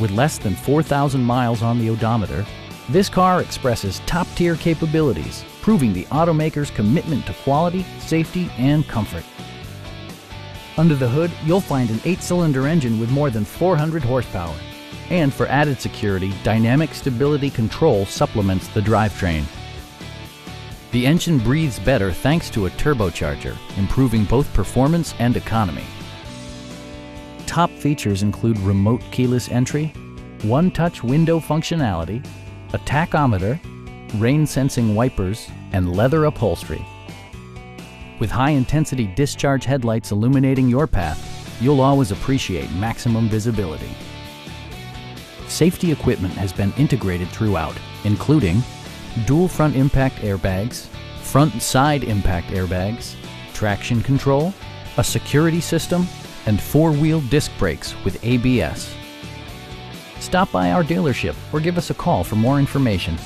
With less than 4,000 miles on the odometer, this car expresses top-tier capabilities, proving the automaker's commitment to quality, safety, and comfort. Under the hood, you'll find an eight-cylinder engine with more than 400 horsepower. And for added security, Dynamic Stability Control supplements the drivetrain. The engine breathes better thanks to a turbocharger, improving both performance and economy. Top features include remote keyless entry, one-touch window functionality, a tachometer, rain-sensing wipers, and leather upholstery. With high-intensity discharge headlights illuminating your path, you'll always appreciate maximum visibility. Safety equipment has been integrated throughout, including dual front impact airbags, front side impact airbags, traction control, a security system, and four-wheel disc brakes with ABS. Stop by our dealership or give us a call for more information.